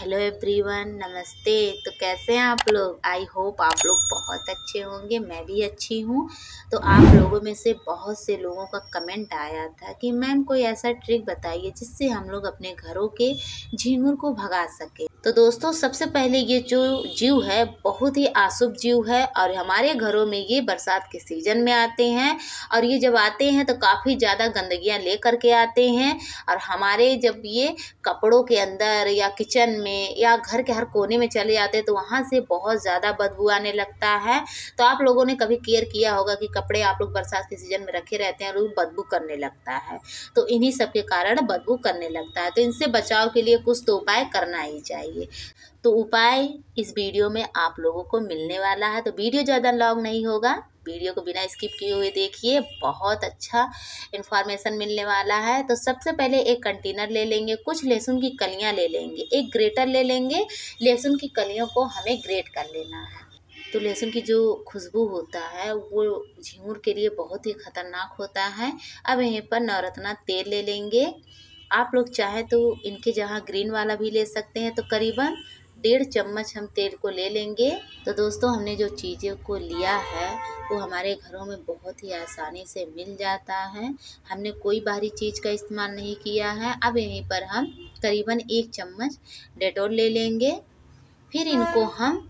Hello everyone, नमस्ते। तो कैसे हैं आप लोग? आई होप आप लोग बहुत अच्छे होंगे, मैं भी अच्छी हूँ। तो आप लोगों में से बहुत से लोगों का कमेंट आया था कि, मैम, कोई ऐसा ट्रिक बताइए जिससे हम लोग अपने घरों के झींगुर को भगा सके। तो दोस्तों, सबसे पहले ये जो जीव है, बहुत ही आशुभ जीव है और हमारे घरों में ये बरसात के सीज़न में आते हैं और ये जब आते हैं तो काफ़ी ज़्यादा गंदगियाँ ले करके आते हैं और हमारे जब ये कपड़ों के अंदर या किचन में या घर के हर कोने में चले जाते हैं तो वहाँ से बहुत ज़्यादा बदबू आने लगता है। तो आप लोगों ने कभी केयर किया होगा कि कपड़े आप लोग बरसात के सीज़न में रखे रहते हैं और बदबू करने लगता है। तो इन्हीं सब के कारण बदबू करने लगता है। तो इनसे बचाव के लिए कुछ तो उपाय करना ही चाहिए। चाहिए। तो उपाय इस वीडियो में आप लोगों को मिलने वाला है। तो वीडियो ज़्यादा लॉन्ग नहीं होगा। वीडियो को बिना स्किप किए हुए देखिए। बहुत अच्छा इन्फॉर्मेशन मिलने वाला है। तो सबसे पहले एक कंटेनर ले लेंगे। कुछ लहसुन की कलियाँ ले लेंगे। एक ग्रेटर ले लेंगे। लहसुन की कलियों को हमें ग्रेट कर लेना है। तो लहसुन की जो खुशबू होता है, वो झींगुर के लिए बहुत ही खतरनाक होता है। अब यहीं पर नवरत्ना तेल ले लेंगे। आप लोग चाहें तो इनके जहाँ ग्रीन वाला भी ले सकते हैं तो करीबन डेढ़ चम्मच हम तेल को ले लेंगे। तो दोस्तों, हमने जो चीज़ों को लिया है, वो हमारे घरों में बहुत ही आसानी से मिल जाता है। हमने कोई बाहरी चीज़ का इस्तेमाल नहीं किया है। अब यहीं पर हम करीबन एक चम्मच डेटोल ले लेंगे। फिर इनको हम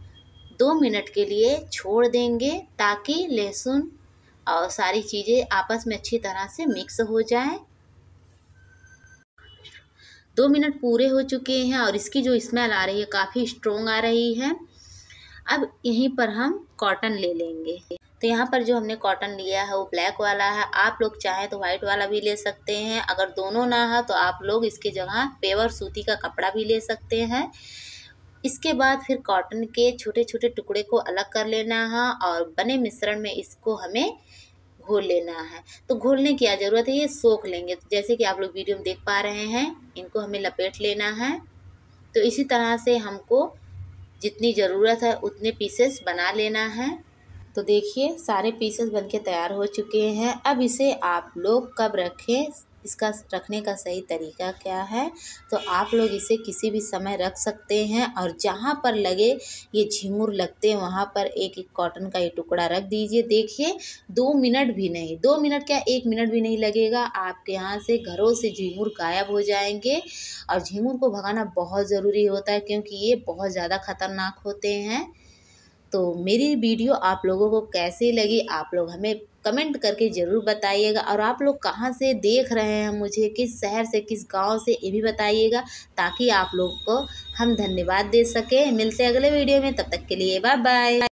दो मिनट के लिए छोड़ देंगे, ताकि लहसुन और सारी चीज़ें आपस में अच्छी तरह से मिक्स हो जाएँ। दो मिनट पूरे हो चुके हैं और इसकी जो स्मेल आ रही है काफ़ी स्ट्रोंग आ रही है। अब यहीं पर हम कॉटन ले लेंगे। तो यहाँ पर जो हमने कॉटन लिया है, वो ब्लैक वाला है। आप लोग चाहें तो वाइट वाला भी ले सकते हैं। अगर दोनों ना हो तो आप लोग इसके जगह पेवर सूती का कपड़ा भी ले सकते हैं। इसके बाद फिर कॉटन के छोटे छोटे टुकड़े को अलग कर लेना है और बने मिश्रण में इसको हमें घोल लेना है। तो घोलने की क्या ज़रूरत है, ये सोख लेंगे। तो जैसे कि आप लोग वीडियो में देख पा रहे हैं, इनको हमें लपेट लेना है। तो इसी तरह से हमको जितनी ज़रूरत है, उतने पीसेस बना लेना है। तो देखिए, सारे पीसेस बनके तैयार हो चुके हैं। अब इसे आप लोग कब रखें? इसका रखने का सही तरीका क्या है? तो आप लोग इसे किसी भी समय रख सकते हैं और जहाँ पर लगे ये झिंगुर लगते हैं, वहाँ पर एक एक कॉटन का ये टुकड़ा रख दीजिए। देखिए, दो मिनट भी नहीं, दो मिनट क्या, एक मिनट भी नहीं लगेगा। आपके यहाँ से घरों से झिंगुर गायब हो जाएँगे और झिंगुर को भगाना बहुत ज़रूरी होता है क्योंकि ये बहुत ज़्यादा खतरनाक होते हैं। तो मेरी वीडियो आप लोगों को कैसे लगी, आप लोग हमें कमेंट करके ज़रूर बताइएगा और आप लोग कहाँ से देख रहे हैं मुझे, किस शहर से, किस गाँव से, ये भी बताइएगा ताकि आप लोग को हम धन्यवाद दे सकें। मिलते अगले वीडियो में, तब तक के लिए बाय बाय